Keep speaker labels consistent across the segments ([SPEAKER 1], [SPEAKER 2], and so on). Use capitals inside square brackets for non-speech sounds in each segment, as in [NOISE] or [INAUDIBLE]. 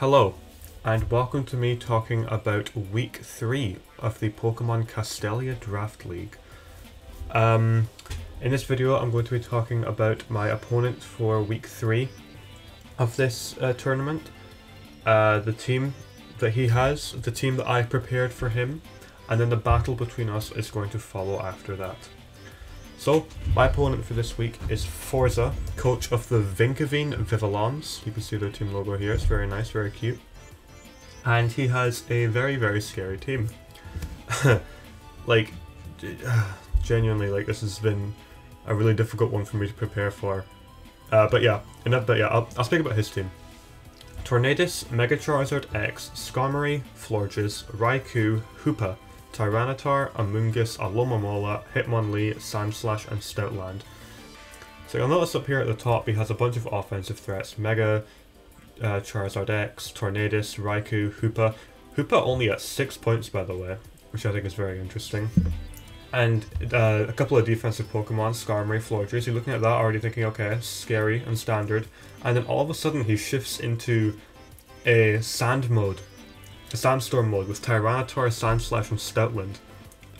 [SPEAKER 1] Hello, and welcome to me talking about week three of the Pokemon Castelia Draft League. Um, in this video, I'm going to be talking about my opponent for week three of this uh, tournament, uh, the team that he has, the team that I prepared for him, and then the battle between us is going to follow after that. So, my opponent for this week is Forza, coach of the Vinkeveen Vivillons. You can see their team logo here, it's very nice, very cute. And he has a very, very scary team. [LAUGHS] like, [SIGHS] genuinely, like, this has been a really difficult one for me to prepare for. Uh, but yeah, enough, but yeah, I'll, I'll speak about his team. Tornadus, Mega Charizard X, Skarmory, Florges, Raikou, Hoopa, Tyranitar, Amoonguss, Alomomola, Hitmonlee, Sandslash, and Stoutland. So you'll notice up here at the top he has a bunch of offensive threats. Mega uh, Charizard X, Tornadus, Raikou, Hoopa. Hoopa only at 6 points by the way, which I think is very interesting. And uh, a couple of defensive Pokemon, Skarmory, Florges. You're looking at that already thinking, okay, scary and standard. And then all of a sudden he shifts into a Sand mode Sandstorm mode with Tyranitar, Sandslash, and Stoutland,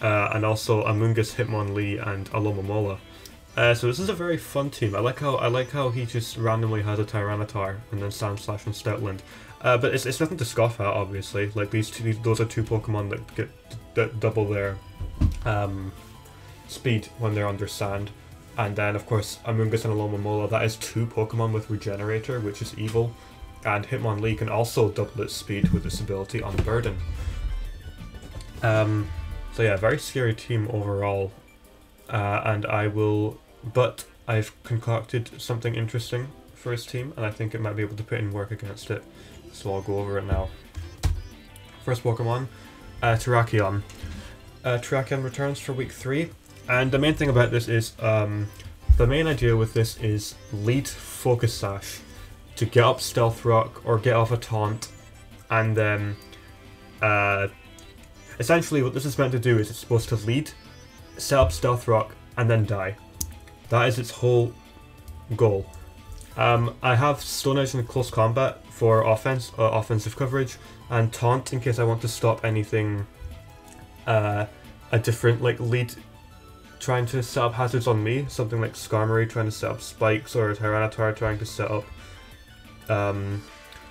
[SPEAKER 1] uh, and also Amoonguss, Hitmonlee, and Alomomola. Uh, so this is a very fun team. I like how I like how he just randomly has a Tyranitar and then Sandslash and Stoutland. Uh, but it's, it's nothing to scoff at, obviously. Like these two, those are two Pokemon that get that double their um, speed when they're under sand. And then, of course, Amoonguss and Alomomola, that is two Pokemon with Regenerator, which is evil and Hitmonlee can also double its speed with its ability Unburden. Um, so yeah, very scary team overall, uh, and I will, but I've concocted something interesting for his team, and I think it might be able to put in work against it, so I'll go over it now. First Pokemon, uh, Terrakion. Uh, Terrakion returns for week 3, and the main thing about this is, um, the main idea with this is lead Focus Sash to get up Stealth Rock or get off a taunt, and then uh, essentially what this is meant to do is it's supposed to lead, set up Stealth Rock, and then die. That is its whole goal. Um, I have Stone Edge in close combat for offense, uh, offensive coverage, and taunt in case I want to stop anything, uh, a different like lead trying to set up hazards on me, something like Skarmory trying to set up spikes or Tyranitar trying to set up um,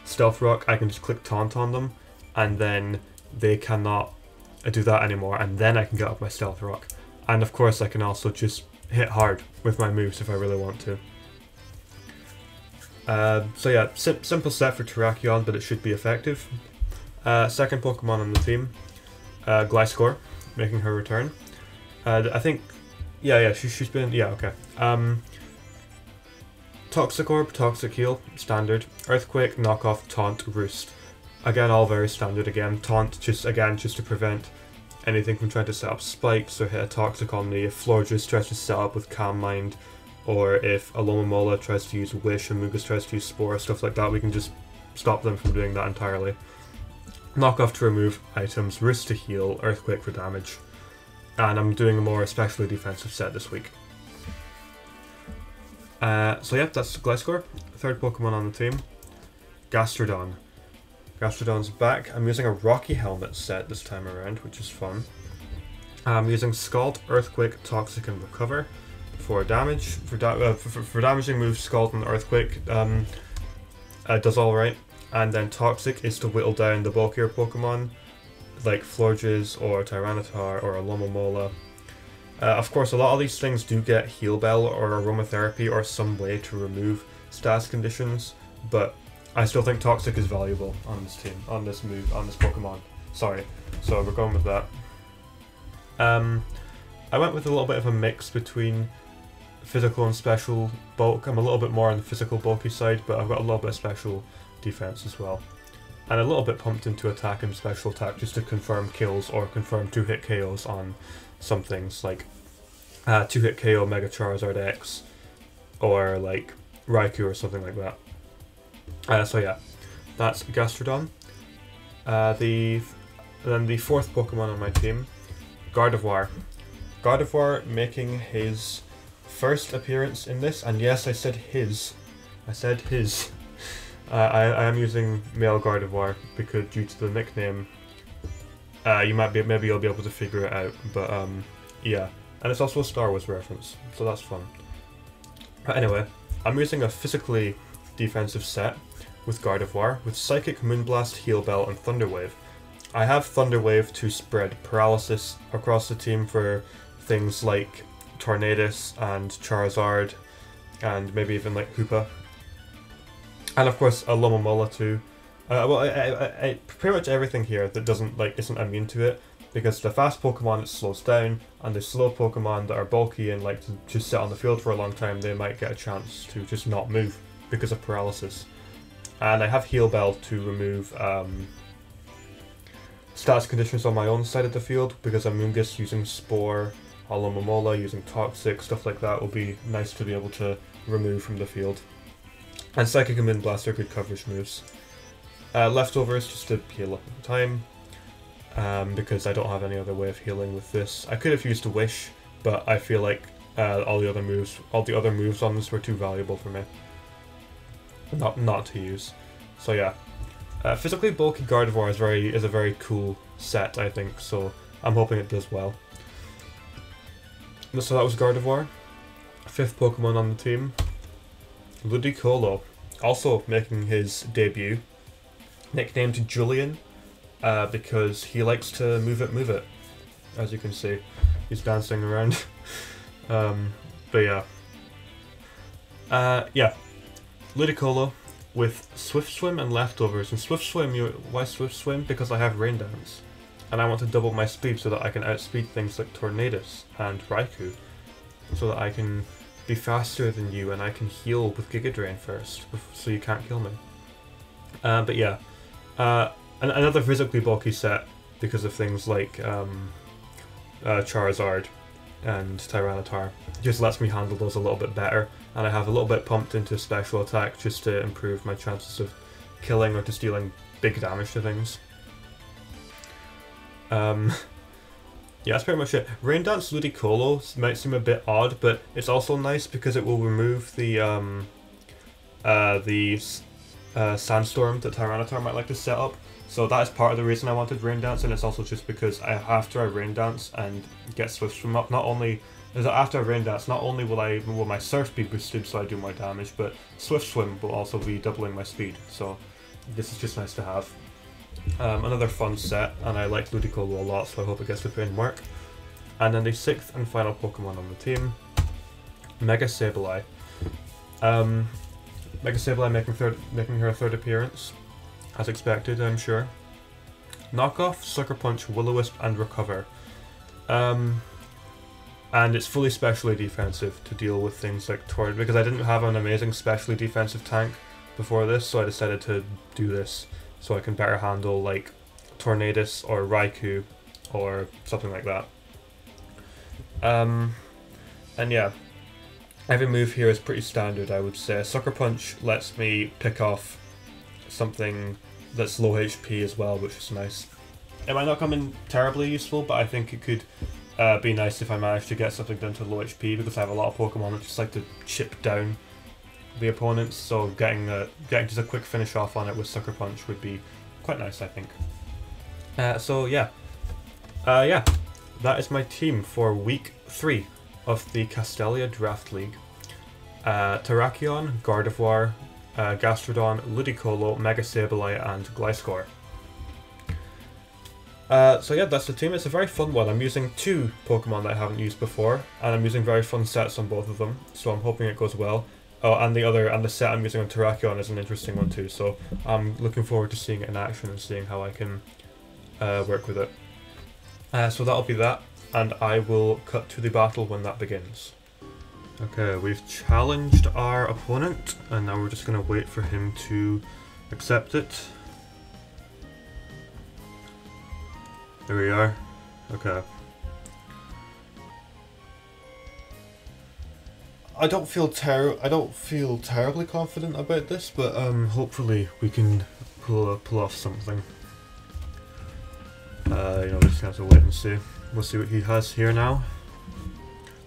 [SPEAKER 1] Stealth Rock, I can just click Taunt on them, and then they cannot do that anymore, and then I can get up my Stealth Rock. And of course, I can also just hit hard with my moves if I really want to. Uh, so yeah, sim simple set for Terrakion, but it should be effective. Uh, second Pokemon on the team, uh, Gliscor, making her return. Uh, I think, yeah, yeah, she, she's been, yeah, okay. Um, Toxic Orb, Toxic Heal, standard. Earthquake, Knockoff, Taunt, Roost. Again, all very standard again. Taunt, just again, just to prevent anything from trying to set up spikes or hit a Toxic on me. If Florges tries to set up with Calm Mind, or if Alomomola tries to use Wish and Mugus tries to use Spore, stuff like that, we can just stop them from doing that entirely. Knockoff to remove items, Roost to heal, Earthquake for damage. And I'm doing a more especially defensive set this week. Uh, so yep, that's Gliscor. Third Pokemon on the team. Gastrodon. Gastrodon's back. I'm using a Rocky Helmet set this time around, which is fun. I'm using Scald, Earthquake, Toxic, and Recover for damage. For, da uh, for, for, damaging moves, Scald and Earthquake um, uh, does alright. And then Toxic is to whittle down the bulkier Pokemon, like Florges or Tyranitar or Alomomola uh, of course, a lot of these things do get Heal Bell or Aromatherapy or some way to remove status conditions, but I still think Toxic is valuable on this team, on this move, on this Pokemon. Sorry. So we're going with that. Um, I went with a little bit of a mix between physical and special bulk. I'm a little bit more on the physical bulky side, but I've got a little bit of special defense as well. And a little bit pumped into attack and special attack just to confirm kills or confirm two hit KOs on some things like uh, two hit KO Mega Charizard X or like Raikou or something like that. Uh, so yeah, that's Gastrodon. Uh, the then the fourth Pokemon on my team, Gardevoir. Gardevoir making his first appearance in this, and yes, I said his. I said his. [LAUGHS] Uh, I, I am using male Gardevoir because due to the nickname, uh, you might be maybe you'll be able to figure it out. But um, yeah, and it's also a Star Wars reference, so that's fun. But anyway, I'm using a physically defensive set with Gardevoir with Psychic, Moonblast, Heal Bell, and Thunder Wave. I have Thunder Wave to spread paralysis across the team for things like Tornadus and Charizard, and maybe even like Hoopa. And of course, a Alomomola too. Uh, well, I, I, I, pretty much everything here that doesn't like isn't immune to it because the fast Pokemon it slows down, and the slow Pokemon that are bulky and like to just sit on the field for a long time, they might get a chance to just not move because of paralysis. And I have Heal Bell to remove um, status conditions on my own side of the field because Amoonguss using Spore, Alomomola using Toxic, stuff like that will be nice to be able to remove from the field. And Psychic and Moonblast are good coverage moves. Uh, leftovers just to heal up at the time, um, because I don't have any other way of healing with this. I could have used a Wish, but I feel like uh, all the other moves, all the other moves on this were too valuable for me, not not to use. So yeah, uh, physically bulky Gardevoir is very is a very cool set, I think. So I'm hoping it does well. So that was Gardevoir, fifth Pokemon on the team. Ludicolo, also making his debut, nicknamed Julian, uh, because he likes to move it, move it. As you can see, he's dancing around. [LAUGHS] um, but yeah, uh, yeah, Ludicolo with Swift Swim and Leftovers. And Swift Swim, you why Swift Swim? Because I have Rain Dance, and I want to double my speed so that I can outspeed things like Tornadus and Raikou, so that I can be faster than you and I can heal with Giga Drain first, so you can't kill me. Uh, but yeah, uh, another physically bulky set because of things like um, uh, Charizard and Tyranitar. Just lets me handle those a little bit better, and I have a little bit pumped into special attack just to improve my chances of killing or just dealing big damage to things. Um, [LAUGHS] yeah, that's pretty much it. Rain Dance Ludicolo might seem a bit odd, but it's also nice because it will remove the um, uh, the uh, Sandstorm that Tyranitar might like to set up. So that is part of the reason I wanted Rain Dance, and it's also just because I, after I Rain Dance and get Swift Swim up, not only is that after I Rain Dance, not only will I will my Surf be boosted so I do more damage, but Swift Swim will also be doubling my speed. So this is just nice to have. Um, another fun set, and I like Ludicolo a lot, so I hope it gets to put in work. And then the sixth and final Pokemon on the team, Mega Sableye. Um, Mega Sableye making third, making her third appearance, as expected, I'm sure. Knockoff, Sucker Punch, Will-O-Wisp, and Recover. Um, and it's fully specially defensive to deal with things like Tornado, because I didn't have an amazing specially defensive tank before this, so I decided to do this so I can better handle like Tornadus or Raikou or something like that. Um, and yeah, every move here is pretty standard, I would say. Sucker Punch lets me pick off something that's low HP as well, which is nice. It might not come in terribly useful, but I think it could uh, be nice if I manage to get something down to low HP because I have a lot of Pokemon that just like to chip down the opponents, so getting a, getting just a quick finish off on it with Sucker Punch would be quite nice, I think. Uh, so yeah, uh, yeah, that is my team for week three of the Castelia Draft League. Uh, Terrakion, Gardevoir, uh, Gastrodon, Ludicolo, Mega Sableye, and Gliscor. Uh, so yeah, that's the team. It's a very fun one. I'm using two Pokemon that I haven't used before, and I'm using very fun sets on both of them, so I'm hoping it goes well. Oh, and the other and the set I'm using on Terrakion is an interesting one too. So I'm looking forward to seeing it in action and seeing how I can uh, work with it. Uh, so that'll be that, and I will cut to the battle when that begins. Okay, we've challenged our opponent, and now we're just gonna wait for him to accept it. There we are. Okay. I don't feel ter I don't feel terribly confident about this, but um, hopefully we can pull pull off something. Uh, you know, we just have to wait and see. We'll see what he has here now.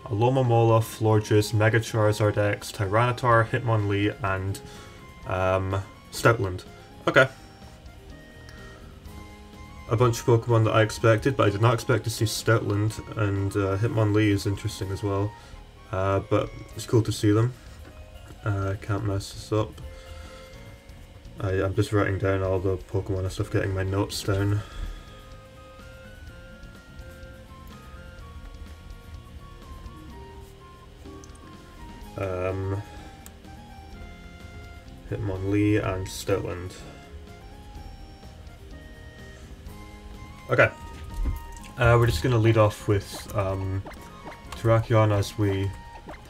[SPEAKER 1] Alomomola, Florges, Mega Charizard X, Tyranitar, Hitmonlee, and um, Stoutland. Okay. A bunch of Pokemon that I expected, but I did not expect to see Stoutland, and uh, Hitmonlee is interesting as well. Uh, but it's cool to see them. Uh, can't mess this up. I, I'm just writing down all the Pokemon and stuff, getting my notes down. Um, Hitmonlee and Stoutland. Okay. Uh, we're just going to lead off with um, Terrakion as we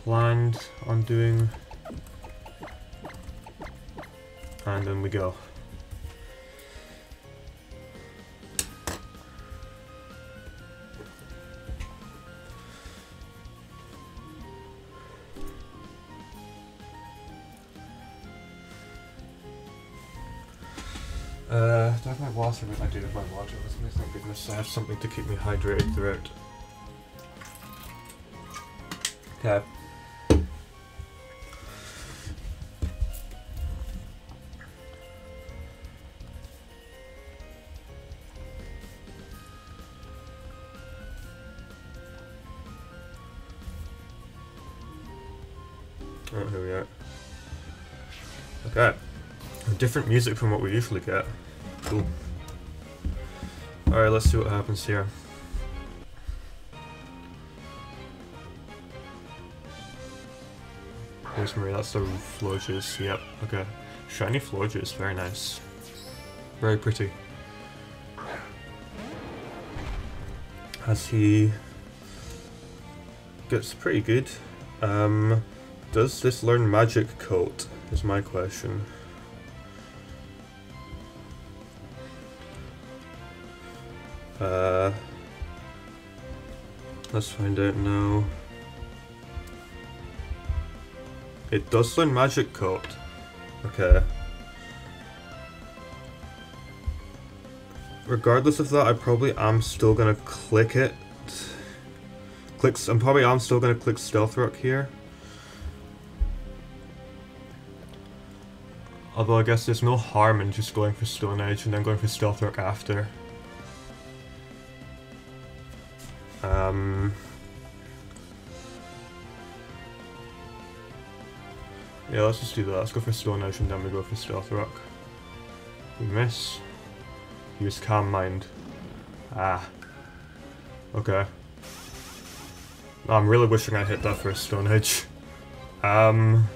[SPEAKER 1] planned on doing. And then we go. Uh, do I have my water? I do have my water thank goodness. I have something to keep me hydrated throughout. Okay. Oh, here we are. Okay. Different music from what we usually get. Cool. Alright, let's see what happens here. Marie, that's the Florges, yep, okay. Shiny Florges, very nice. Very pretty. As he gets pretty good. Um, does this learn Magic Coat, is my question. Let's find out now. It does learn Magic Coat. Okay. Regardless of that, I probably am still gonna click it. Clicks. I'm probably am still gonna click Stealth Rock here. Although I guess there's no harm in just going for Stone Edge and then going for Stealth Rock after. Yeah, let's just do that. Let's go for Stone Edge and then we go for Stealth Rock. We miss. Use Calm Mind. Ah. Okay. I'm really wishing I hit that for a Stone Edge. Um...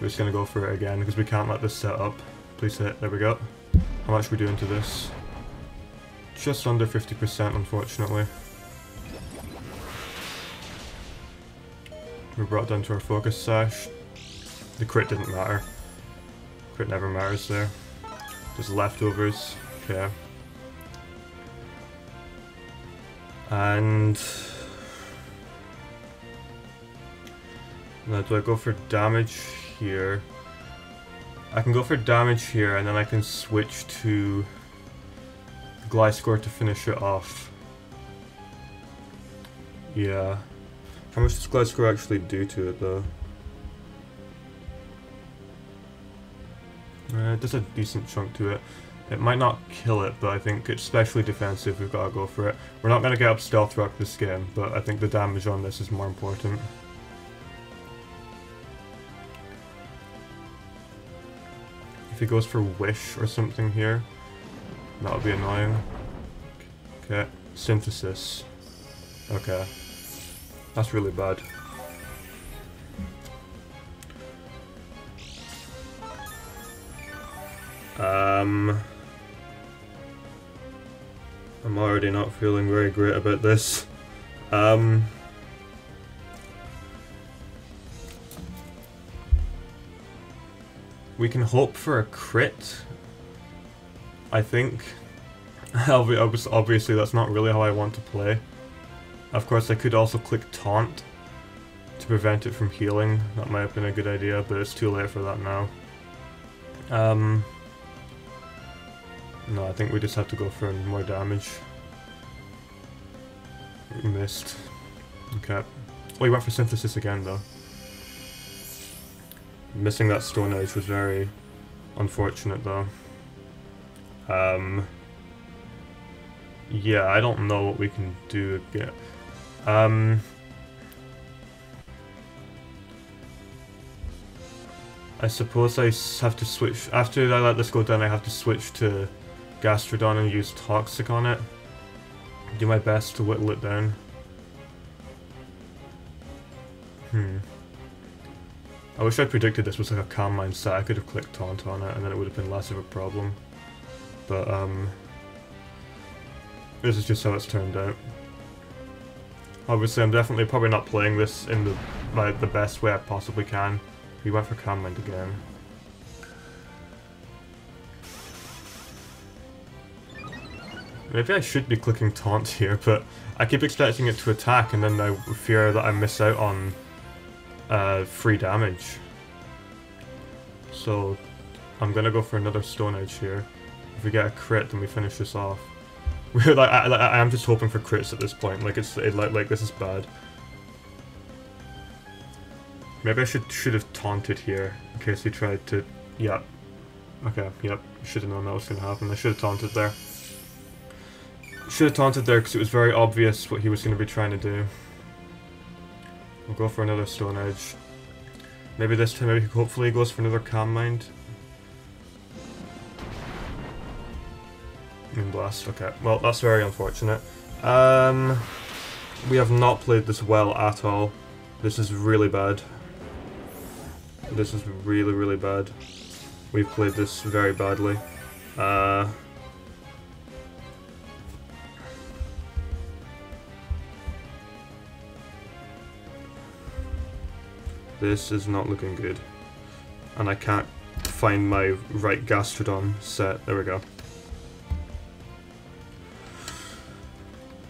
[SPEAKER 1] We're just gonna go for it again because we can't let this set up. Please hit. There we go. How much are we doing to this? Just under 50% unfortunately. We brought down to our focus sash. The crit didn't matter. Crit never matters there. Just leftovers. Okay. And... Now do I go for damage here? I can go for damage here and then I can switch to Gliscor to finish it off. Yeah. How much does Gliscor actually do to it though? Uh, it does a decent chunk to it. It might not kill it, but I think it's especially defensive, we've got to go for it. We're not going to get up Stealth Rock this game, but I think the damage on this is more important. If he goes for Wish or something here, that would be annoying. Okay, Synthesis. Okay. That's really bad. Um... I'm already not feeling very great about this. Um... We can hope for a crit. I think. [LAUGHS] Obviously that's not really how I want to play. Of course I could also click Taunt to prevent it from healing. That might have been a good idea, but it's too late for that now. Um, no, I think we just have to go for more damage. We missed. Okay. Oh, he went for Synthesis again though. Missing that Stone Edge was very unfortunate though. Um, yeah, I don't know what we can do again. Um, I suppose I have to switch, after I let this go down I have to switch to Gastrodon and use Toxic on it. Do my best to whittle it down. Hmm. I wish I predicted this was like a calm mindset. I could have clicked taunt on it and then it would have been less of a problem. But um this is just how it's turned out. Obviously I'm definitely probably not playing this in the like the best way I possibly can. He went for calm mind again. Maybe I should be clicking taunt [LAUGHS] here, but I keep expecting it to attack and then I fear that I miss out on uh, free damage. So I'm gonna go for another Stone Edge here. If we get a crit, then we finish this off. [LAUGHS] like, I, I, am just hoping for crits at this point. Like it's it, like like this is bad. Maybe I should should have taunted here in case he tried to. Yeah. Okay. Yep. Should have known that was gonna happen. I should have taunted there. Should have taunted there because it was very obvious what he was gonna be trying to do. We'll go for another Stone Edge. Maybe this time, maybe hopefully he goes for another Calm Mind. Moonblast, okay. Well, that's very unfortunate. Um, we have not played this well at all. This is really bad. This is really, really bad. We've played this very badly. Uh, This is not looking good. And I can't find my right Gastrodon set. There we go.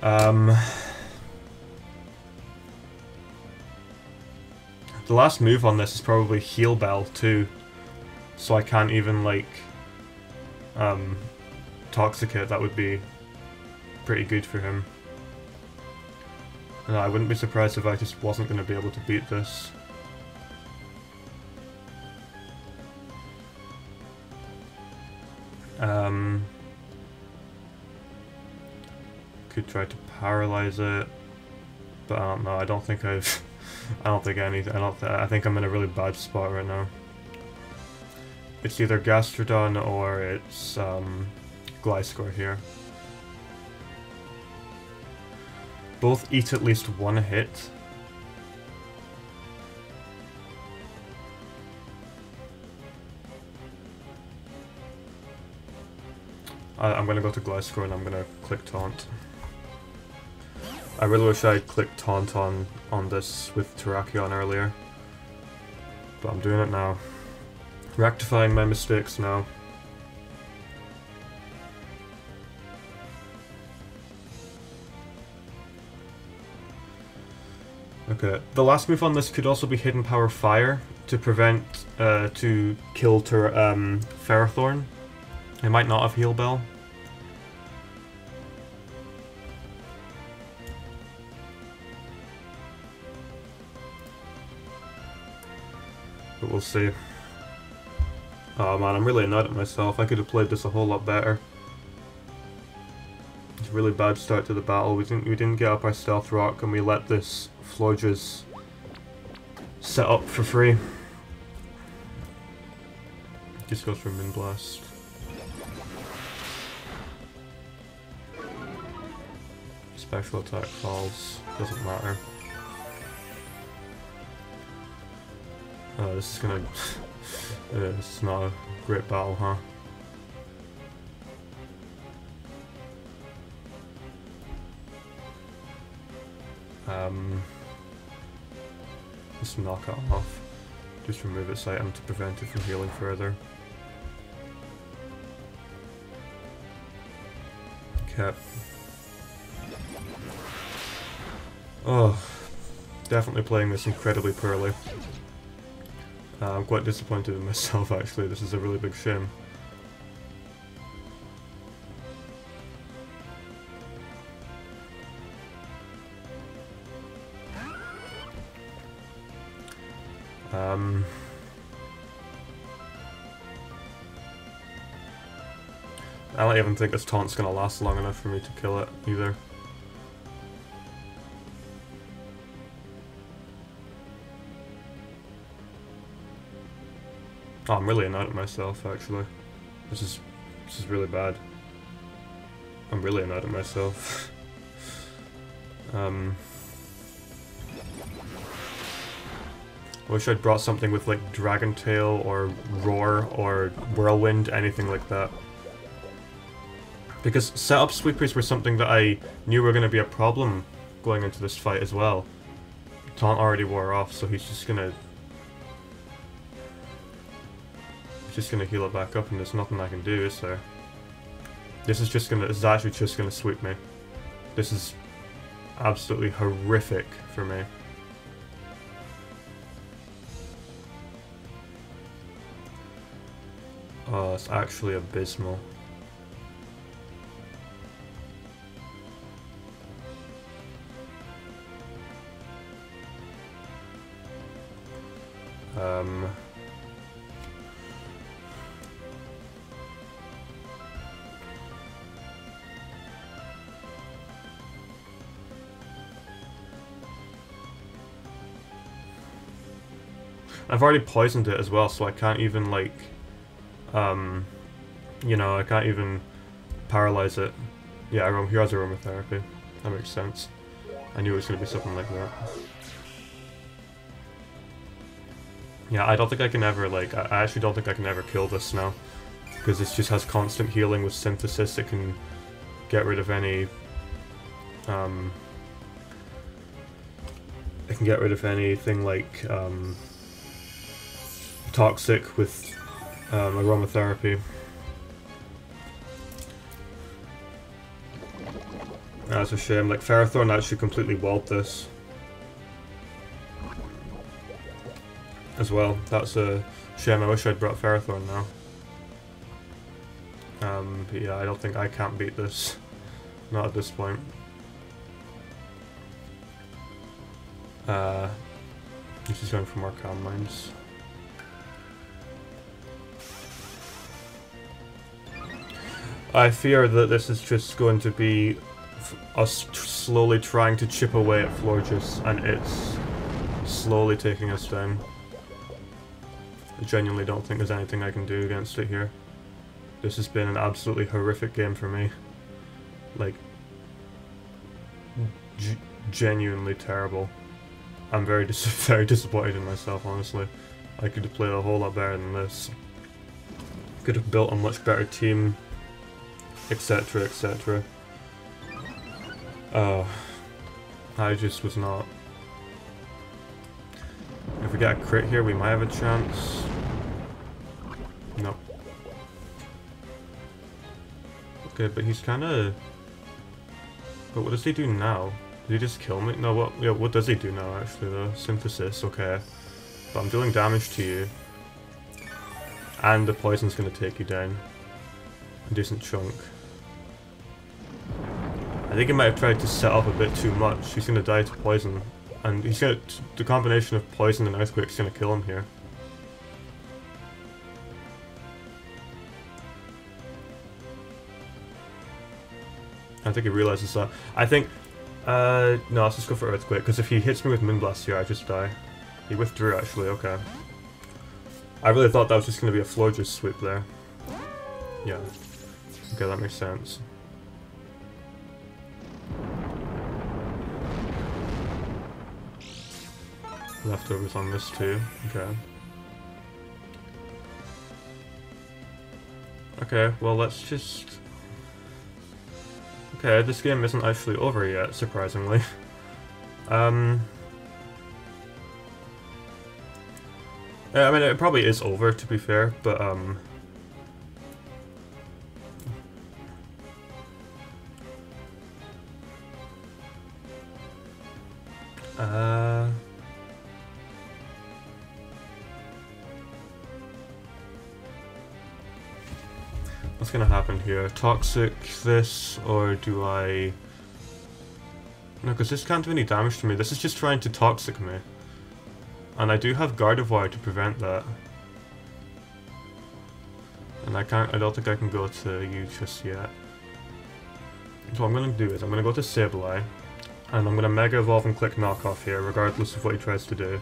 [SPEAKER 1] Um, the last move on this is probably Heal Bell too. So I can't even like um, Toxicate. That would be pretty good for him. And I wouldn't be surprised if I just wasn't going to be able to beat this. Um, could try to paralyze it, but I don't know. I don't think I've. [LAUGHS] I don't think any. I don't. Th I think I'm in a really bad spot right now. It's either Gastrodon or it's um, Gliscor here. Both eat at least one hit. I, am gonna go to Gliscor and I'm gonna click Taunt. I really wish I had clicked Taunt on, on this with Terrakion earlier. But I'm doing it now. Rectifying my mistakes now. Okay, the last move on this could also be Hidden Power Fire to prevent, uh, to kill Ter um, Ferrothorn. It might not have heal bell. But we'll see. Oh man, I'm really annoyed at myself. I could have played this a whole lot better. It's a really bad start to the battle. We didn't we didn't get up our stealth rock and we let this Florges set up for free. Just goes for Moonblast. Special attack falls, doesn't matter. Oh, this is gonna... [LAUGHS] it's not a great battle, huh? Um, just knock it off. Just remove its item to prevent it from healing further. Okay. Oh, definitely playing this incredibly poorly. Uh, I'm quite disappointed in myself [LAUGHS] actually, this is a really big shame. Um, I don't even think this taunt's gonna last long enough for me to kill it either. Oh, I'm really annoyed at myself, actually. This is... this is really bad. I'm really annoyed at myself. [LAUGHS] um... I wish I'd brought something with like Dragon Tail or Roar or Whirlwind, anything like that. Because setup sweepers were something that I knew were going to be a problem going into this fight as well. Taunt already wore off, so he's just gonna... He's just gonna heal it back up and there's nothing I can do, is there? This is just gonna... This is actually just gonna sweep me. This is absolutely horrific for me. Oh, it's actually abysmal. Um... I've already poisoned it as well, so I can't even, like, um, you know, I can't even paralyze it. Yeah, he has aromatherapy. That makes sense. I knew it was going to be something like that. Yeah, I don't think I can ever, like, I actually don't think I can ever kill this now. Because this just has constant healing with Synthesis. It can get rid of any, um... It can get rid of anything like, um... Toxic with um, aromatherapy. That's a shame. Like, Ferrothorn actually completely walled this. as well. That's a shame. I wish I'd brought Ferrothorn now. Um, but yeah, I don't think I can't beat this. Not at this point. Uh, this is going for more calm minds. I fear that this is just going to be us slowly trying to chip away at Florges, and it's slowly taking us down. I genuinely don't think there's anything I can do against it here. This has been an absolutely horrific game for me. Like, genuinely terrible. I'm very dis [LAUGHS] very disappointed in myself, honestly. I could have played a whole lot better than this. Could have built a much better team, etc, etc. Oh, I just was not if we get a crit here, we might have a chance. Nope. Okay, but he's kind of... But what does he do now? Did he just kill me? No, what, yeah, what does he do now, actually, though? Synthesis, okay. But I'm dealing damage to you. And the poison's going to take you down. A decent chunk. I think he might have tried to set up a bit too much. He's to die to poison. And he's got the combination of poison and earthquake's gonna kill him here. I think he realizes that. I think, uh, no, let's just go for Earthquake, because if he hits me with Moonblast here, I just die. He withdrew, actually, okay. I really thought that was just going to be a Florges sweep there. Yeah. Okay, that makes sense. Leftovers on this too. Okay. Okay, well let's just... Okay, this game isn't actually over yet, surprisingly. [LAUGHS] um... Yeah, I mean, it probably is over, to be fair, but, um... What's here? Toxic this, or do I... No, because this can't do any damage to me. This is just trying to toxic me. And I do have Gardevoir to prevent that. And I can't, I don't think I can go to you just yet. So what I'm going to do is I'm going to go to Sableye, and I'm going to Mega Evolve and click Knockoff here, regardless of what he tries to do.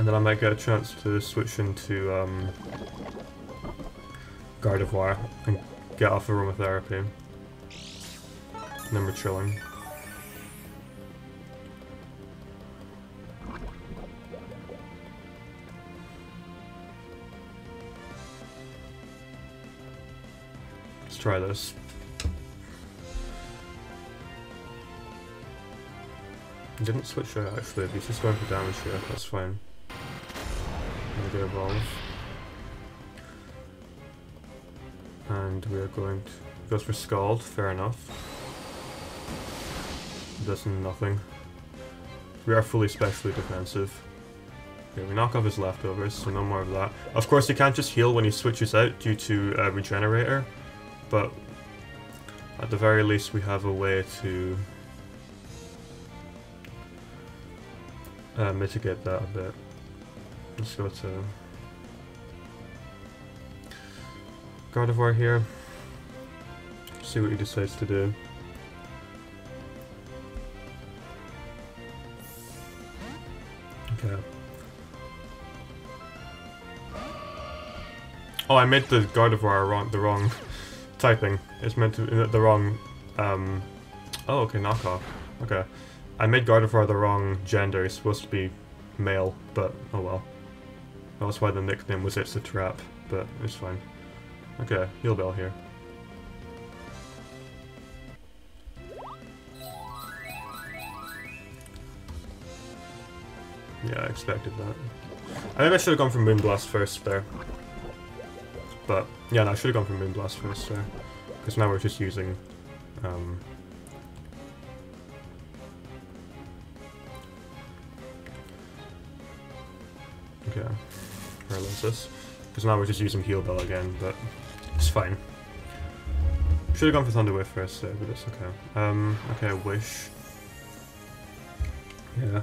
[SPEAKER 1] And then I might get a chance to switch into um, Gardevoir and get off Aromatherapy. And then we're chilling. Let's try this. Didn't switch out actually, he's just going for damage here, that's fine. Mega Evolve. And we are going to... Goes for Scald, fair enough. Does nothing. We are fully specially defensive. Okay, we knock off his leftovers, so no more of that. Of course, he can't just heal when he switches out due to uh, Regenerator, but at the very least we have a way to uh, mitigate that a bit. Let's go to Gardevoir here. See what he decides to do. Okay. Oh, I made the Gardevoir wrong, the wrong [LAUGHS] typing. It's meant to the wrong. Um, oh, okay, knockoff. Okay, I made Gardevoir the wrong gender. It's supposed to be male, but oh well. That's why the nickname was It's a Trap, but it's fine. Okay, heal bell here. Yeah, I expected that. I think I should have gone for Moonblast first there. But, yeah, no, I should have gone for Moonblast first there. Because now we're just using... Um, okay, paralysis. Because now we're just using Heal Bell again, but it's fine. Should have gone for Thunder Wave first there, but it's okay. Um, okay, Wish. Yeah.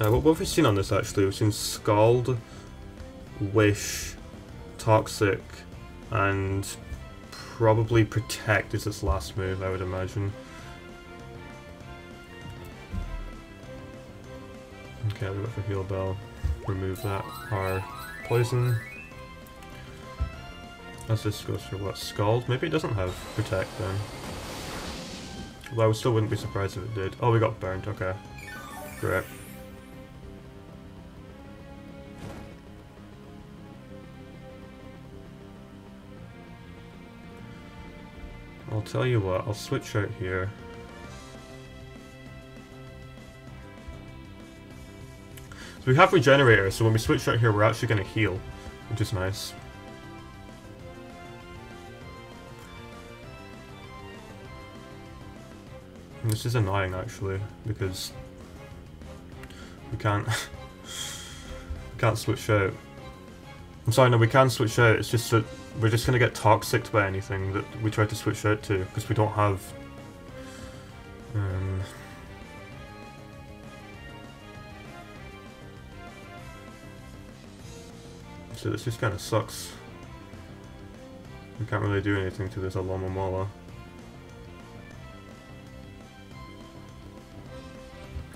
[SPEAKER 1] Uh, what, what have we seen on this actually? We've seen Scald, Wish, Toxic, and probably Protect is its last move, I would imagine. Okay, we got for Heal Bell. Remove that. Our Poison. As this goes for what? Scald? Maybe it doesn't have Protect then. Well, I still wouldn't be surprised if it did. Oh, we got burnt, okay. Great. I'll tell you what, I'll switch out here. So we have Regenerator, so when we switch out here, we're actually going to heal, which is nice. And this is annoying, actually, because we can't [LAUGHS] we can't switch out. I'm sorry, no, we can switch out, it's just that we're just going to get toxic by anything that we try to switch out to, because we don't have... so this just kind of sucks. We can't really do anything to this Alomomola.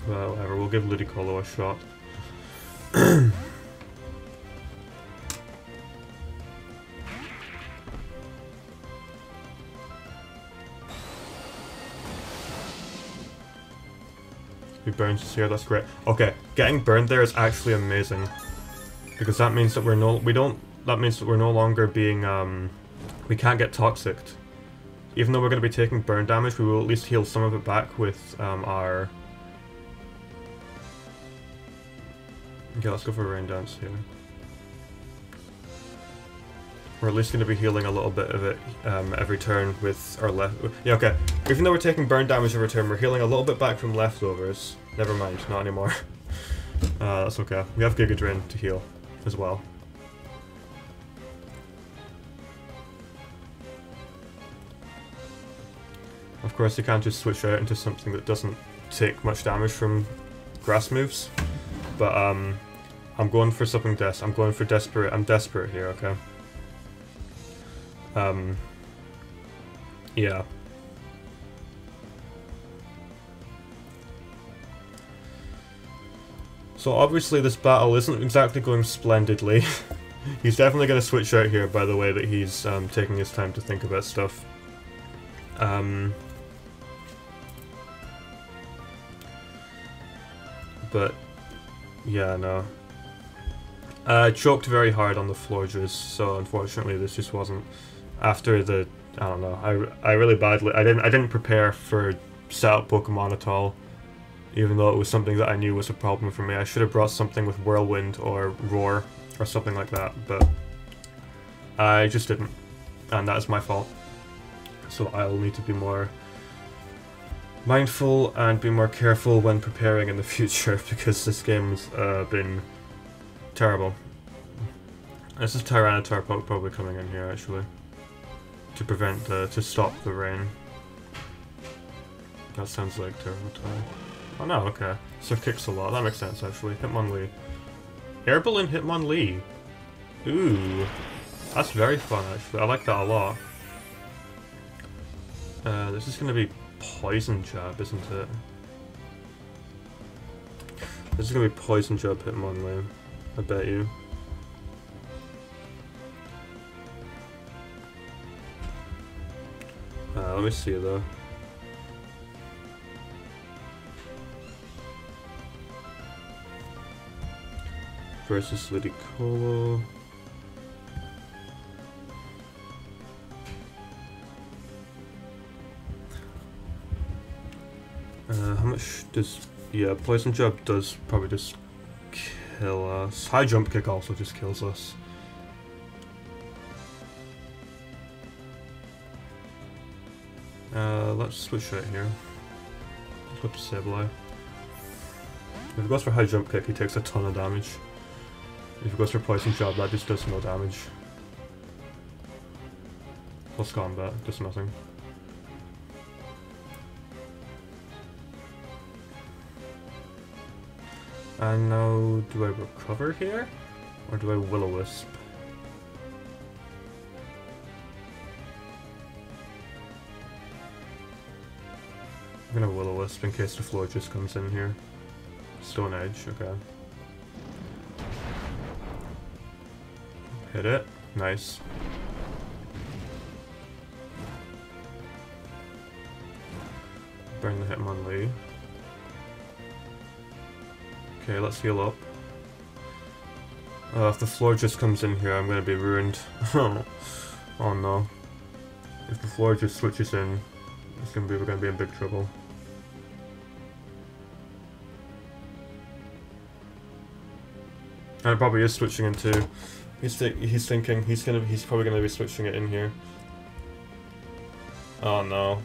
[SPEAKER 1] Well, whatever, we'll give Ludicolo a shot. [COUGHS] He burns us here, that's great. Okay, getting burned there is actually amazing. Because that means that we're no we don't that means that we're no longer being um we can't get toxic. Even though we're gonna be taking burn damage, we will at least heal some of it back with um our Okay, let's go for Rain Dance here. We're at least going to be healing a little bit of it um, every turn with our left... Yeah, okay. Even though we're taking burn damage every turn, we're healing a little bit back from leftovers. Never mind, not anymore. [LAUGHS] uh, that's okay. We have Giga Drain to heal as well. Of course, you can't just switch out into something that doesn't take much damage from grass moves. But, um, I'm going for something des- I'm going for desperate. I'm desperate here, okay? Um, yeah. So obviously this battle isn't exactly going splendidly. [LAUGHS] he's definitely going to switch out here by the way that he's um, taking his time to think about stuff. Um, but yeah, no. I uh, choked very hard on the Florges, so unfortunately this just wasn't after the I don't know. I, I really badly I didn't I didn't prepare for setup Pokemon at all. Even though it was something that I knew was a problem for me. I should have brought something with Whirlwind or Roar or something like that, but I just didn't. And that is my fault. So I'll need to be more mindful and be more careful when preparing in the [LAUGHS] future because this game's uh, been terrible. This is Tyranitar probably coming in here actually to prevent the to stop the rain. That sounds like Tyranitar. Oh no, okay. So kicks a lot. That makes sense actually. Hitmonlee. Air Balloon Hitmonlee. Ooh. That's very fun actually. I like that a lot. Uh, this is gonna be Poison Jab, isn't it? This is gonna be Poison Jab Hitmonlee. I bet you. Uh, let me see though. Versus Ludicolo. Uh, how much does... Yeah, Poison Jab does probably just kill us. High Jump Kick also just kills us. Uh, let's switch right here. Let's go to Sableye. If he goes for High Jump Kick, he takes a ton of damage. If it goes for Poison Jab, that just does no damage. Close Combat, does nothing. And now, do I recover here? Or do I Will-O-Wisp? I'm gonna Will-O-Wisp in case the Florges comes in here. Stone Edge, okay. Hit it. Nice. Burn the Hitmonlee. Okay, let's heal up. Uh, if the Florges comes in here, I'm gonna be ruined. [LAUGHS] oh no. If the Florges switches in, it's gonna be we're gonna be in big trouble. And it probably is switching into. He's th he's thinking he's gonna he's probably gonna be switching it in here. Oh no.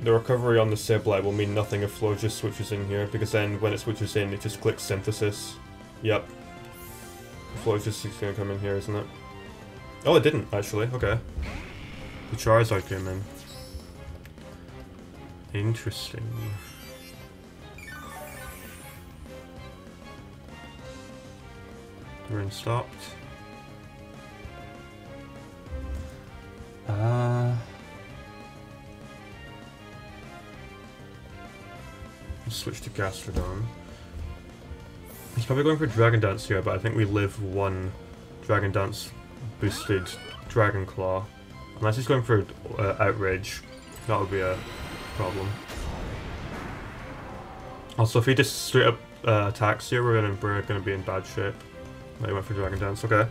[SPEAKER 1] The recovery on the Sableye will mean nothing if Florges switches in here, because then when it switches in, it just clicks Synthesis. Yep. Florges is gonna come in here, isn't it? Oh, it didn't, actually. Okay. The Charizard came in. Interesting. The rain stopped. Uh... switch to Gastrodon. He's probably going for Dragon Dance here, but I think we live one Dragon Dance boosted Dragon Claw. Unless he's going for uh, Outrage, that would be a problem. Also, if he just straight up uh, attacks here, we're we're gonna be in bad shape. He went for Dragon Dance, okay.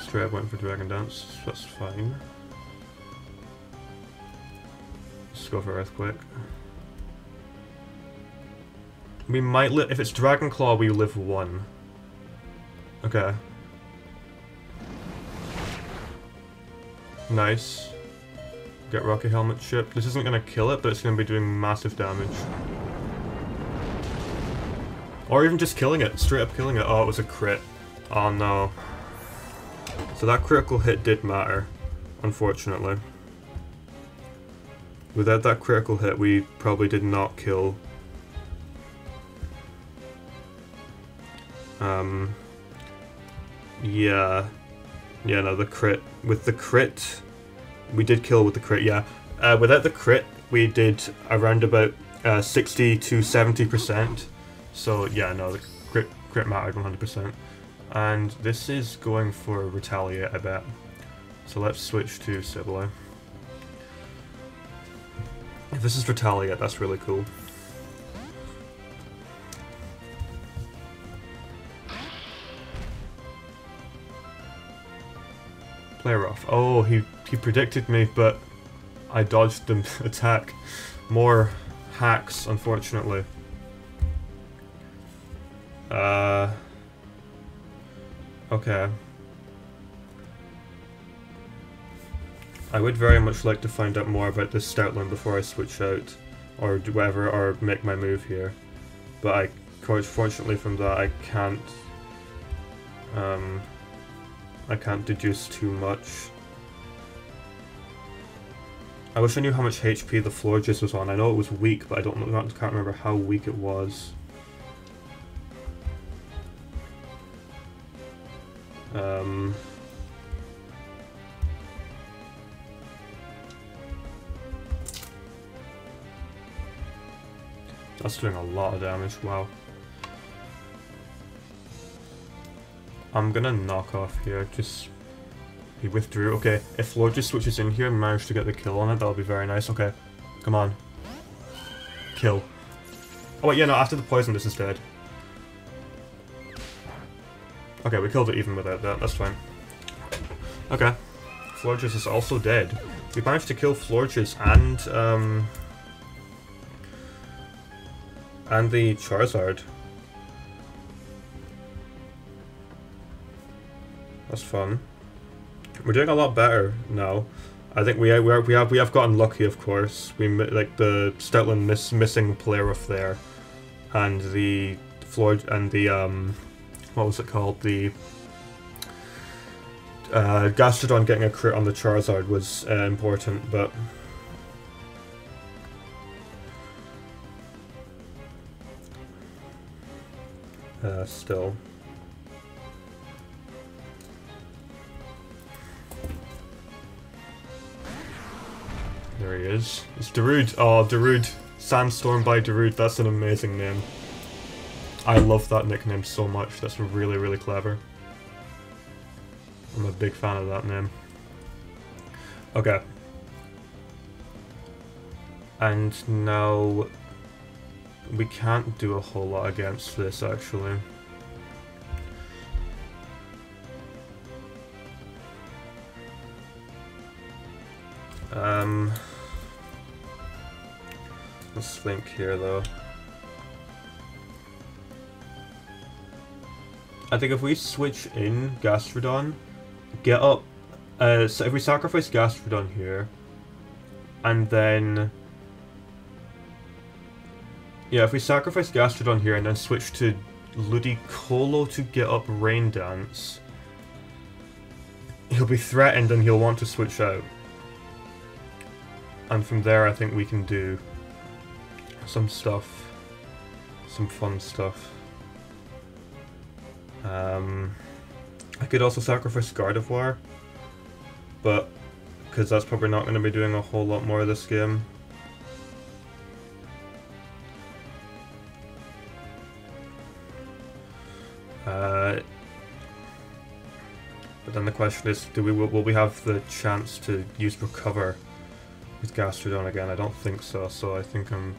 [SPEAKER 1] Straight up went for Dragon Dance, that's fine. Let's go for Earthquake. We might live- if it's Dragon Claw, we live one. Okay. Nice. Get Rocky Helmet Ship. This isn't gonna kill it, but it's gonna be doing massive damage. Or even just killing it, straight up killing it. Oh, it was a crit. Oh no. So that critical hit did matter, unfortunately. Without that critical hit, we probably did not kill. Um, yeah. Yeah, no, the crit. With the crit, we did kill with the crit, yeah. Uh, without the crit, we did around about uh, 60 to 70%. So, yeah, no, the crit, crit mattered 100%. And this is going for Retaliate, I bet. So let's switch to Sableye. If this is Retaliate, that's really cool. Play Rough. Oh, he, he predicted me, but I dodged the [LAUGHS] attack. More hacks, unfortunately. Uh... Okay. I would very much like to find out more about this Stoutland before I switch out, or do whatever, or make my move here. But I, fortunately from that, I can't, um, I can't deduce too much. I wish I knew how much HP the Florges was on. I know it was weak, but I don't know, can't remember how weak it was. Um, that's doing a lot of damage, wow. I'm gonna knock off here, just... He withdrew. Okay, if Florges switches in here and managed to get the kill on it, that'll be very nice. Okay, come on. Kill. Oh wait, yeah, no, after the poison this is dead. Okay, we killed it even without that, that's fine. Okay. Florges is also dead. We managed to kill Florges and, um... And the Charizard. That's fun. We're doing a lot better now. I think we we, are, we have we have gotten lucky, of course. We like the Stoutland miss, missing Play Rough there, and the Floyd and the um what was it called? The uh, Gastrodon getting a crit on the Charizard was uh, important, but uh, still. There he is. It's Darude. Oh, Darude. Sandstorm by Darude. That's an amazing name. I love that nickname so much. That's really, really clever. I'm a big fan of that name. Okay. And now we can't do a whole lot against this actually. Um, let's think here though. I think if we switch in Gastrodon, get up, uh, so if we sacrifice Gastrodon here, and then, yeah, if we sacrifice Gastrodon here and then switch to Ludicolo to get up Rain Dance, he'll be threatened and he'll want to switch out. And from there I think we can do some stuff, some fun stuff. Um, I could also sacrifice Gardevoir, but because that's probably not going to be doing a whole lot more of this game. Uh, but then the question is, do we will we have the chance to use Recover with Gastrodon again? I don't think so, so I think I'm...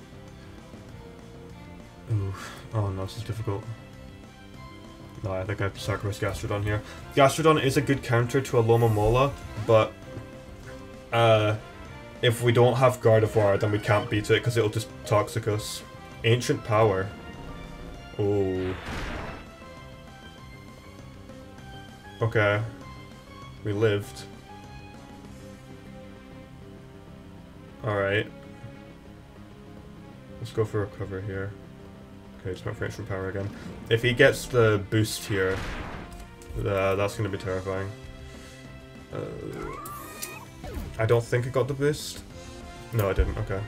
[SPEAKER 1] Ooh. Oh no, this is difficult. No, I think I have sacrifice Gastrodon here. Gastrodon is a good counter to a Alomomola, but uh, if we don't have Gardevoir, then we can't beat it because it'll just Toxic us. Ancient Power. Oh. Okay. We lived. Alright. Let's go for a cover here. It's not Ancient Power again. If he gets the boost here, uh, that's going to be terrifying. Uh, I don't think it got the boost. No, I didn't. Okay.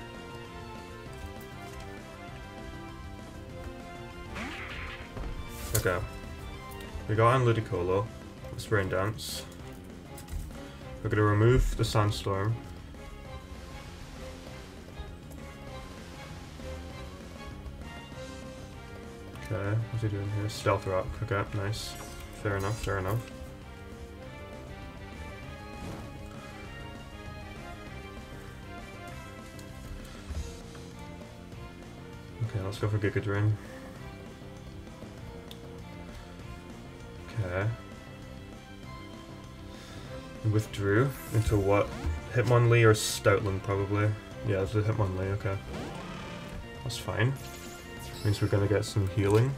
[SPEAKER 1] Okay. We got on Ludicolo. Let's dance. We're gonna remove the sandstorm. Okay, what's he doing here? Stealth rock. Okay, nice. Fair enough, fair enough. Okay, let's go for Giga Drain. Okay. Withdrew into what? Hitmonlee or Stoutland, probably. Yeah, it's a Hitmonlee, okay. That's fine. Means we're gonna get some healing.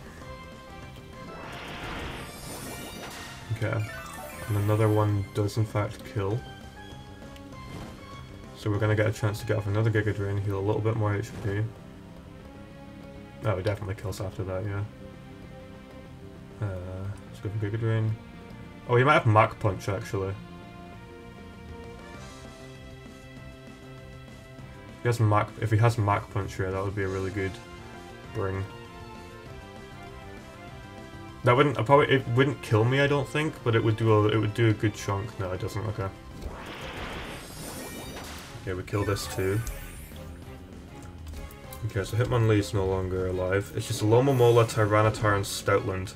[SPEAKER 1] Okay. And another one does in fact kill. So we're gonna get a chance to get off another Giga Drain, heal a little bit more HP. Oh, it definitely kills after that, yeah. Uh, let's go for Giga Drain. Oh, he might have Mach Punch, actually. If he has Mach, if he has Mach Punch here, that would be a really good bring. That wouldn't uh, probably it wouldn't kill me, I don't think, but it would do a it would do a good chunk. No, it doesn't. Okay. Okay, we kill this too. Okay, so Hitmonlee is no longer alive. It's just Alomomola, Tyranitar, and Stoutland.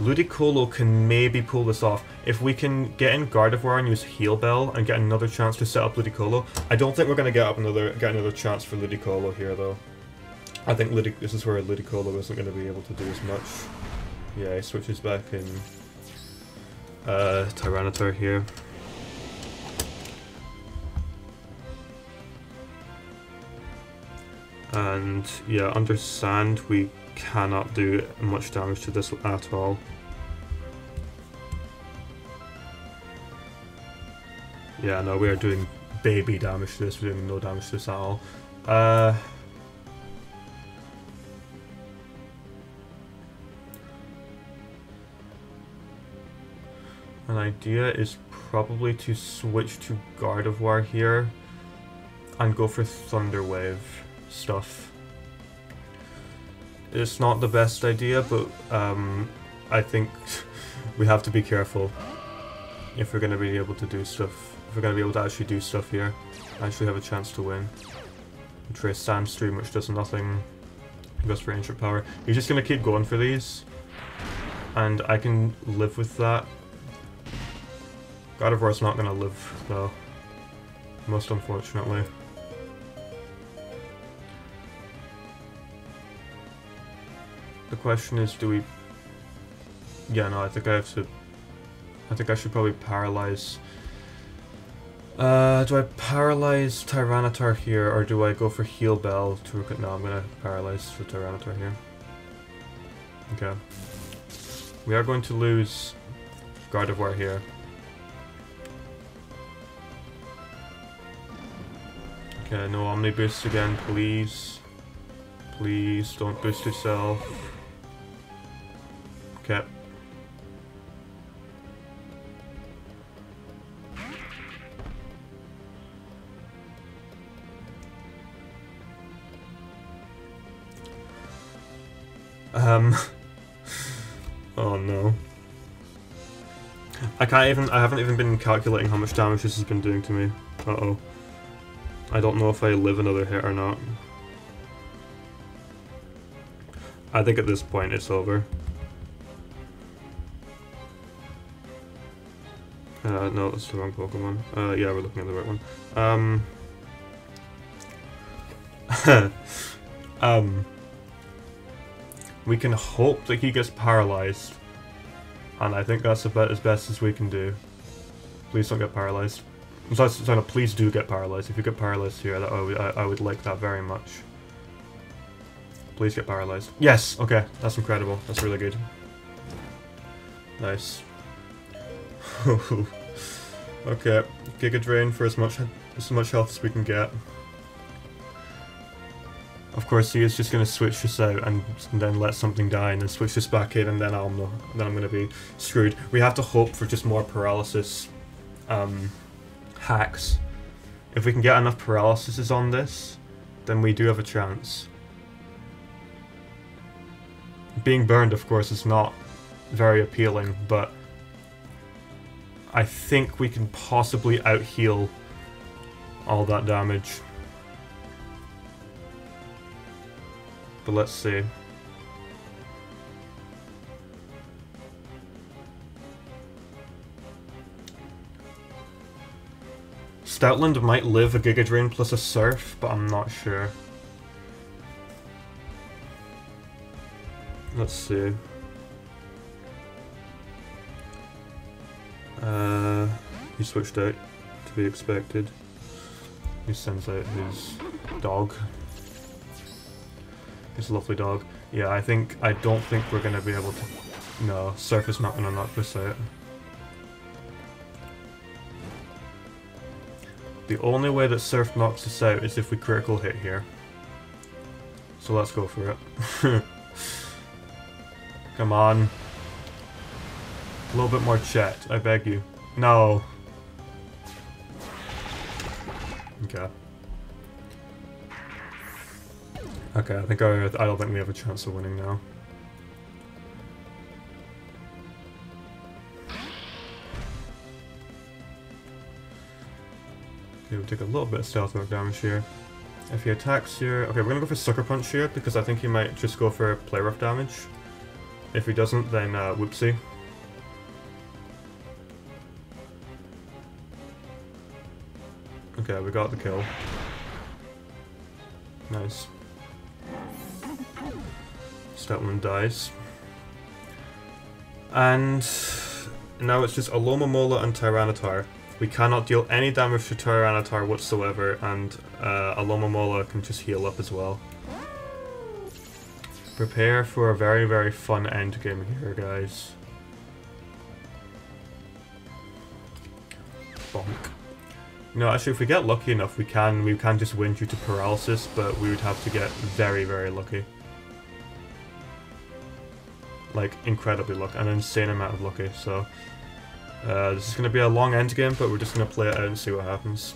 [SPEAKER 1] Ludicolo can maybe pull this off. If we can get in Gardevoir and use Heal Bell and get another chance to set up Ludicolo, I don't think we're gonna get up another get another chance for Ludicolo here though. I think this is where Ludicolo isn't gonna be able to do as much. Yeah, he switches back in uh, Tyranitar here. And yeah, under sand we cannot do much damage to this at all. Yeah, no, we are doing baby damage to this, we're doing no damage to this at all. Uh, an idea is probably to switch to Gardevoir here and go for Thunder Wave stuff. It's not the best idea, but um, I think [LAUGHS] we have to be careful if we're going to be able to do stuff. If we're going to be able to actually do stuff here, actually have a chance to win. Trace Sandstream, which does nothing, goes for Ancient Power. He's just going to keep going for these, and I can live with that. Gardevoir's not going to live, though, most unfortunately. The question is, do we... Yeah, no, I think I have to... I think I should probably paralyze... Uh, do I paralyze Tyranitar here, or do I go for Heal Bell to... No, I'm gonna paralyze the Tyranitar here. Okay. We are going to lose Gardevoir here. Okay, no Omni Boost again, please. Please, don't boost yourself. Okay. Um. [LAUGHS] oh no. I can't even. I haven't even been calculating how much damage this has been doing to me. Uh oh. I don't know if I live another hit or not. I think at this point it's over. Uh, no, that's the wrong Pokemon. Uh, yeah, we're looking at the right one. Um... [LAUGHS] um... We can hope that he gets paralyzed. And I think that's about as best as we can do. Please don't get paralyzed. So, please do get paralyzed. If you get paralyzed here, that, I, would, I, I would like that very much. Please get paralyzed. Yes! Okay, that's incredible. That's really good. Nice. [LAUGHS] okay, Giga Drain for as much as much health as we can get. Of course, he is just going to switch this out and, and, then let something die and then switch this back in and then I'm, then I'm going to be screwed. We have to hope for just more paralysis um, hacks If we can get enough paralysis on this, then we do have a chance. Being burned, of course, is not very appealing, but I think we can possibly out-heal all that damage. But let's see. Stoutland might live a Giga Drain plus a Surf, but I'm not sure. Let's see. Uh, he switched out, to be expected. He sends out his dog. His lovely dog. Yeah, I think, I don't think we're gonna be able to... No, Surf is not gonna knock this out. The only way that Surf knocks us out is if we critical hit here. So let's go for it. [LAUGHS] Come on. A little bit more chat, I beg you. No. Okay. Okay, I think I, I don't think we have a chance of winning now. Okay, we take a little bit of stealth rock damage here. If he attacks here... Okay, we're gonna go for Sucker Punch here, because I think he might just go for Play Rough damage. If he doesn't, then uh, whoopsie. Okay, we got the kill. Nice. Stoutland dies. And now it's just Alomomola and Tyranitar. We cannot deal any damage to Tyranitar whatsoever, and uh, Alomomola can just heal up as well. Prepare for a very, very fun endgame here, guys. Bonk. Know, actually, if we get lucky enough, we can we can just win due to paralysis, but we would have to get very, very lucky. Like, incredibly lucky, an insane amount of lucky, so... Uh, this is going to be a long end game, but we're just going to play it out and see what happens.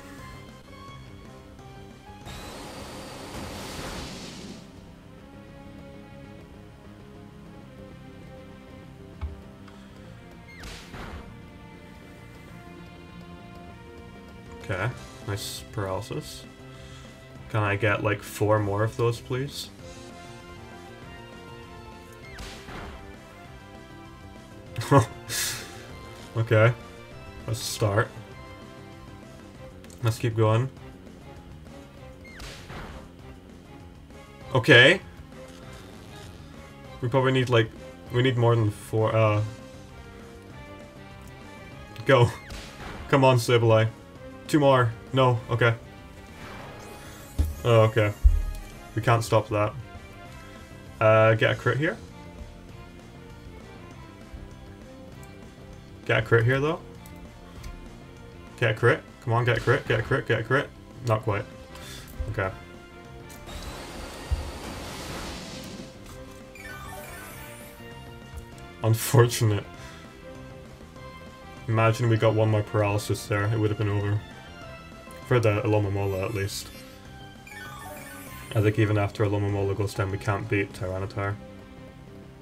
[SPEAKER 1] Okay, nice paralysis. Can I get like four more of those, please? [LAUGHS] okay, let's start. Let's keep going. Okay. We probably need like, we need more than four, uh... Go. [LAUGHS] Come on, Sableye. Two more. No, okay. Oh, okay. We can't stop that. Uh, get a crit here. Get a crit here, though. Get a crit. Come on, get a crit, get a crit, get a crit. Not quite. Okay. Unfortunate. Imagine we got one more paralysis there, it would have been over. For the Alomomola, at least. I think even after Alomomola goes down, we can't beat Tyranitar.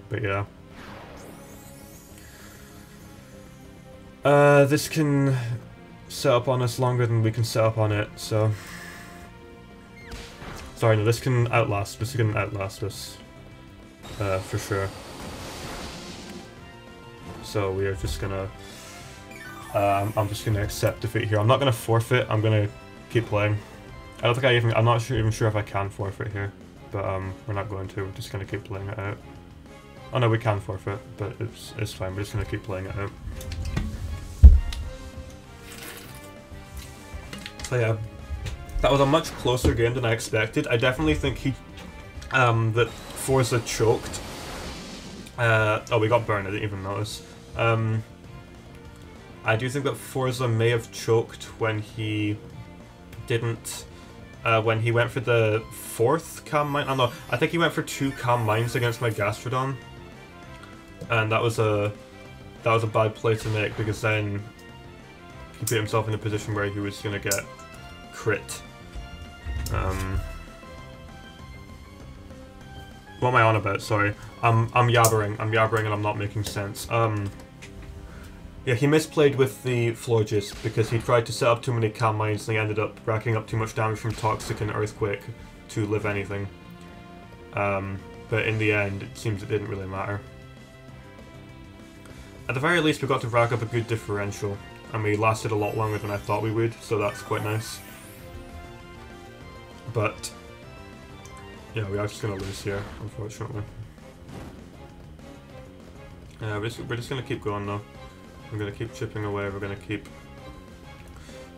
[SPEAKER 1] But yeah. Uh, this can set up on us longer than we can set up on it, so... Sorry, no, this can outlast, this can outlast us. Uh, for sure. So we are just gonna um, I'm just gonna accept defeat here. I'm not gonna forfeit. I'm gonna keep playing. I don't think I even. I'm not sure, even sure if I can forfeit here, but um, we're not going to. We're just gonna keep playing it out. Oh no, we can forfeit, but it's it's fine. We're just gonna keep playing it out. So yeah, that was a much closer game than I expected. I definitely think he, um, that Forza choked. Uh, oh, we got burned. I didn't even notice. Um, I do think that Forza may have choked when he didn't. Uh, when he went for the fourth Calm Mind. I don't know. I think he went for two Calm Minds against my Gastrodon. And that was a that was a bad play to make because then he put himself in a position where he was going to get crit. Um, what am I on about? Sorry. I'm, I'm yabbering. I'm yabbering and I'm not making sense. Um, yeah, he misplayed with the Florges because he tried to set up too many calm minds and he ended up racking up too much damage from Toxic and Earthquake to live anything. Um, but in the end, it seems it didn't really matter. At the very least, we got to rack up a good differential, and we lasted a lot longer than I thought we would, so that's quite nice. But, yeah, we are just going to lose here, unfortunately. Yeah, we're just, we're just going to keep going though. We're going to keep chipping away, we're going to keep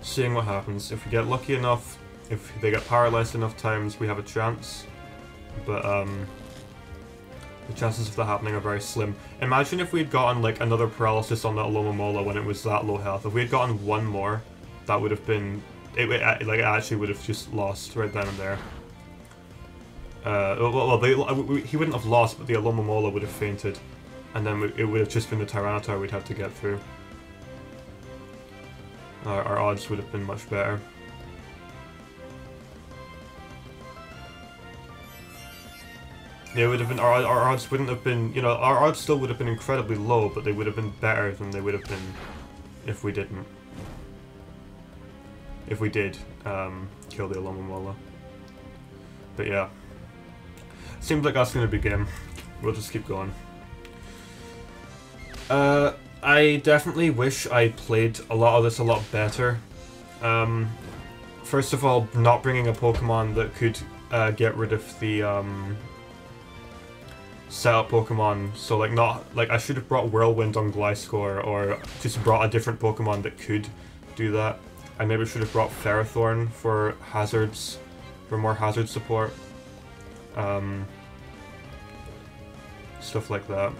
[SPEAKER 1] seeing what happens. If we get lucky enough, if they get paralyzed enough times, we have a chance. But, um, the chances of that happening are very slim. Imagine if we'd gotten like another paralysis on that Alomomola when it was that low health. If we had gotten one more, that would have been... It, like, actually would have just lost right then and there. Uh, well, well they, we, he wouldn't have lost, but the Alomomola would have fainted. And then it would have just been the Tyranitar we'd have to get through. Our, our odds would have been much better. They would have been our, our odds wouldn't have been you know our odds still would have been incredibly low, but they would have been better than they would have been if we didn't. If we did um, kill the Alomomola. But yeah, seems like that's gonna be game. We'll just keep going. Uh, I definitely wish I played a lot of this a lot better. Um, first of all, not bringing a Pokemon that could uh, get rid of the um, set up Pokemon. So like not like I should have brought Whirlwind on Gliscor or just brought a different Pokemon that could do that. I maybe should have brought Ferrothorn for hazards, for more hazard support. Um, stuff like that.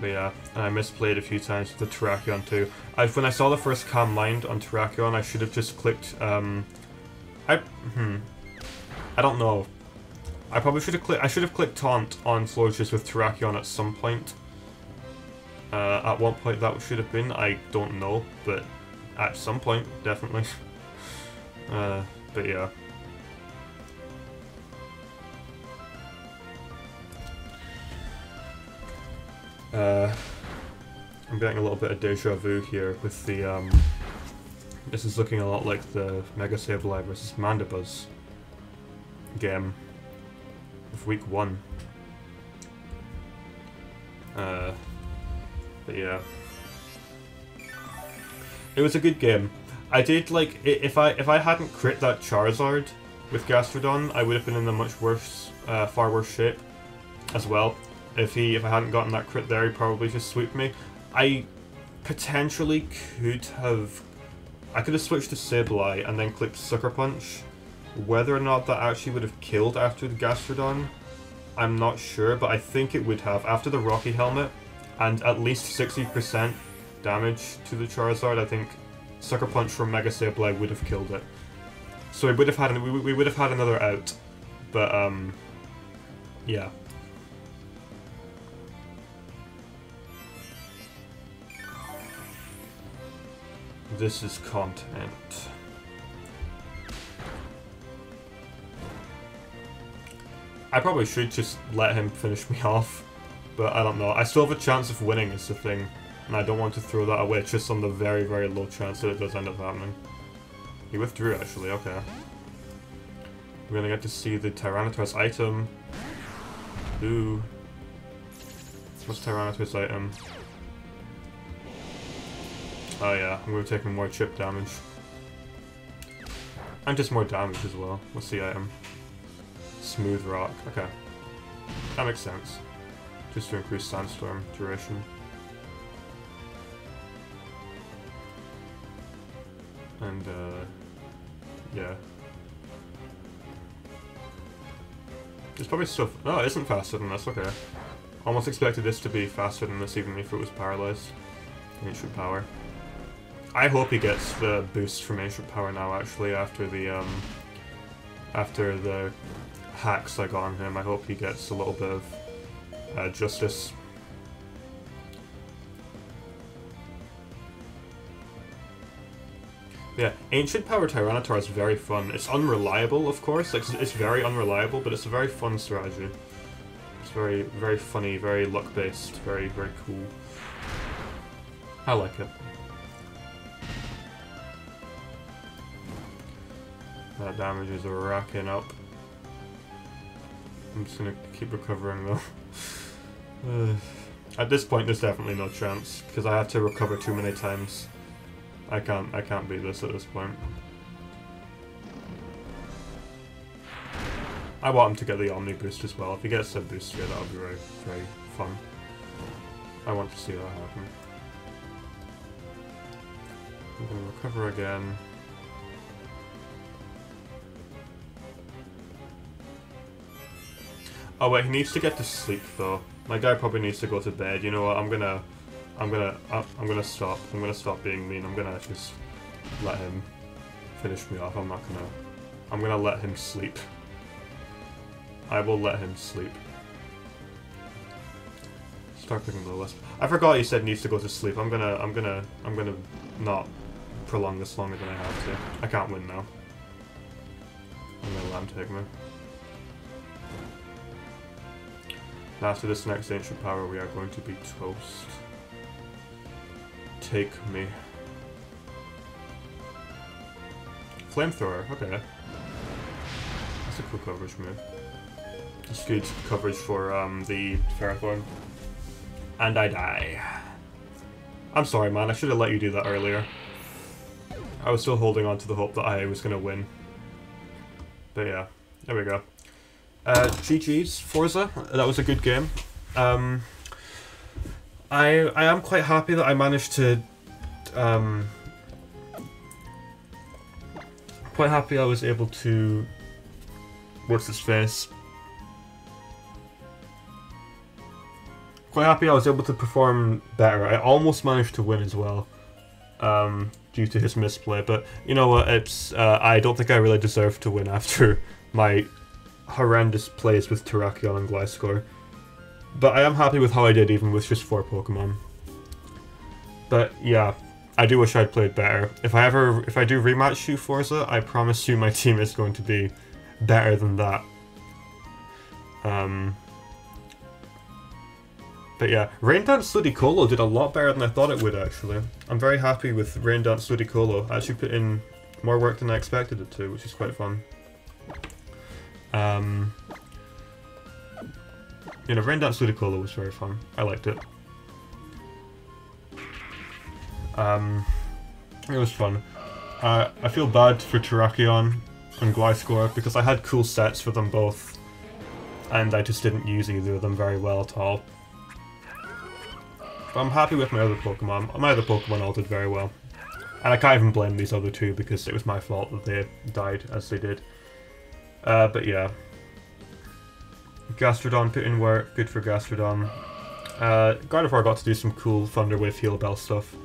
[SPEAKER 1] But yeah, and I misplayed a few times with the Terrakion too. I, when I saw the first Calm Mind on Terrakion, I should have just clicked, um, I, hmm, I don't know. I probably should have clicked. I should have clicked taunt on Florges with Terrakion at some point. Uh, at one point that should have been. I don't know, but at some point, definitely. [LAUGHS] uh, but yeah. Uh, I'm getting a little bit of deja vu here with the, um, this is looking a lot like the Mega Sableye versus Mandibuzz game of week one. Uh, but yeah. It was a good game. I did like if I if I hadn't crit that Charizard with Gastrodon, I would have been in a much worse, uh, far worse shape as well. If he if I hadn't gotten that crit there, he probably just swooped me. I potentially could have I could have switched to Sableye and then clicked Sucker Punch whether or not that actually would have killed after the Gastrodon, I'm not sure, but I think it would have. After the Rocky Helmet, and at least 60% damage to the Charizard, I think Sucker Punch from Mega Sableye would have killed it. So we would have had we, we would have had another out, but um, yeah. This is content. I probably should just let him finish me [LAUGHS] off, but I don't know. I still have a chance of winning is the thing, and I don't want to throw that away just on the very, very low chance that it does end up happening. He withdrew, actually, okay. We're gonna get to see the Tyranitar's item. Ooh. What's Tyranitar's item? Oh yeah, I'm gonna take more chip damage. And just more damage as well. What's the item? Smooth rock. Okay. That makes sense. Just to increase sandstorm duration. And, uh, yeah. It's probably still... No, it isn't faster than this, okay. Almost expected this to be faster than this even if it was paralyzed. Ancient Power. I hope he gets the boost from Ancient Power now, actually, after the, um... After the hacks I got on him. I hope he gets a little bit of uh, justice. Yeah, Ancient Power Tyranitar is very fun. It's unreliable, of course. Like, it's very unreliable, but it's a very fun strategy. It's very, very funny, very luck-based, very, very cool. I like it. That damage is racking up. I'm just gonna keep recovering though. [SIGHS] At this point, there's definitely no chance because I have to recover too many times. I can't. I can't beat this at this point. I want him to get the Omni boost as well. If he gets a boost here, that'll be very, very fun. I want to see that happen. I'm gonna recover again. Oh wait, he needs to get to sleep though. My guy probably needs to go to bed. You know what? I'm gonna, I'm gonna, uh, I'm gonna stop. I'm gonna stop being mean. I'm gonna just let him finish me off. I'm not gonna. I'm gonna let him sleep. I will let him sleep. Start picking the list. I forgot he said needs to go to sleep. I'm gonna, I'm gonna, I'm gonna not prolong this longer than I have to. I can't win now. I'm gonna let him take me. After this next ancient power, we are going to be toast. Take me. Flamethrower, okay. That's a cool coverage move. It's good coverage for um, the Ferrothorn. And I die. I'm sorry, man. I should have let you do that earlier. I was still holding on to the hope that I was going to win. But yeah, there we go. Uh, GG's, Forza. That was a good game. Um, I I am quite happy that I managed to. Um, quite happy I was able to. What's his face? Quite happy I was able to perform better. I almost managed to win as well. Um, due to his misplay, but you know what? It's uh, I don't think I really deserve to win after [LAUGHS] my horrendous plays with Terrakion and Gliscor. But I am happy with how I did even with just four Pokemon. But yeah, I do wish I'd played better. If I ever, if I do rematch you Forza, I promise you my [LAUGHS] team is going to be better than that. Um, but yeah, Rain Dance Ludicolo did a lot better than I thought it would actually. I'm very happy with Rain Dance Ludicolo. I actually put in more work than I expected it to, which is quite fun. Um, you know, Rain Dance Ludicolo was very fun. I liked it. Um, it was fun. Uh, I feel bad for Terrakion and Gliscor because I had cool sets for them both, and I just didn't use either of them very well at all. But I'm happy with my other Pokemon. My other Pokemon all did very well. And I can't even blame these other two because it was my fault that they died as they did. Uh, but yeah. Gastrodon put in work, good for Gastrodon. Uh, Gardevoir got to do some cool Thunder Wave Heal Bell stuff.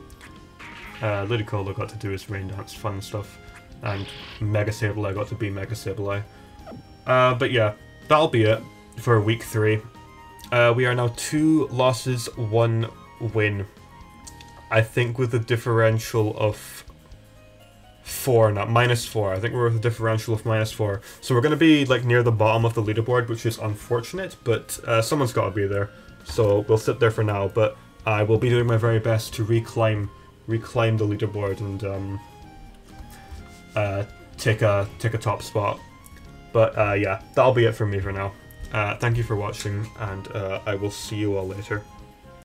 [SPEAKER 1] Uh, Ludicolo got to do his Rain Dance fun stuff. And Mega Sableye got to be Mega Sableye. Uh, but yeah, that'll be it for week three. Uh, we are now two losses, one win. I think with a differential of four, not minus four. I think we're with a differential of minus four. So we're going to be like near the bottom of the leaderboard, which is unfortunate, but uh, someone's got to be there. So we'll sit there for now, but I will be doing my very best to reclaim reclaim the leaderboard and um, uh, take a take a top spot. But uh, yeah, that'll be it for me for now. Uh, thank you for watching, and uh, I will see you all later.